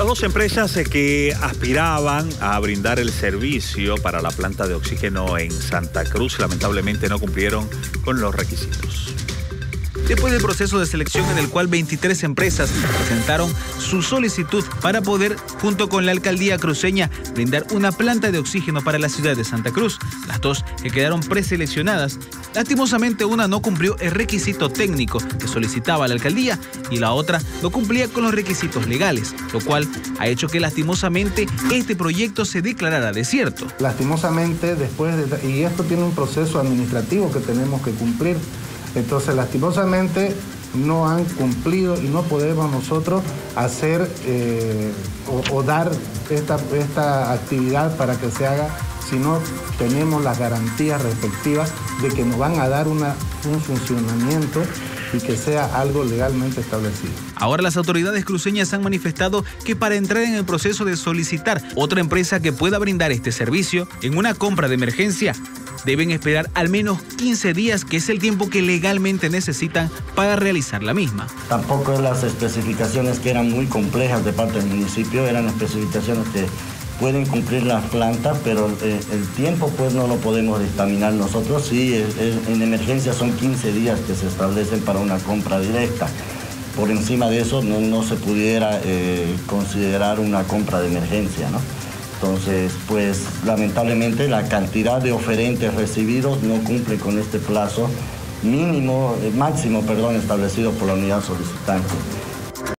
Las dos empresas eh, que aspiraban a brindar el servicio para la planta de oxígeno en Santa Cruz lamentablemente no cumplieron con los requisitos. Después del proceso de selección en el cual 23 empresas presentaron su solicitud para poder, junto con la alcaldía cruceña, brindar una planta de oxígeno para la ciudad de Santa Cruz, las dos que quedaron preseleccionadas, lastimosamente una no cumplió el requisito técnico que solicitaba la alcaldía y la otra no cumplía con los requisitos legales, lo cual ha hecho que lastimosamente este proyecto se declarara desierto. Lastimosamente, después de, y esto tiene un proceso administrativo que tenemos que cumplir. Entonces, lastimosamente, no han cumplido y no podemos nosotros hacer eh, o, dar esta, esta actividad para que se haga si no tenemos las garantías respectivas de que nos van a dar un funcionamiento y que sea algo legalmente establecido. Ahora las autoridades cruceñas han manifestado que para entrar en el proceso de solicitar otra empresa que pueda brindar este servicio en una compra de emergencia, deben esperar al menos 15 días, que es el tiempo que legalmente necesitan para realizar la misma. Tampoco las especificaciones que eran muy complejas de parte del municipio, eran especificaciones que pueden cumplir las plantas, pero eh, el tiempo pues no lo podemos dictaminar nosotros. Sí, es, es, en emergencia son 15 días que se establecen para una compra directa. Por encima de eso no, se pudiera eh, considerar una compra de emergencia, ¿no? Entonces, pues lamentablemente la cantidad de oferentes recibidos no cumple con este plazo mínimo, eh, máximo, perdón, establecido por la unidad solicitante.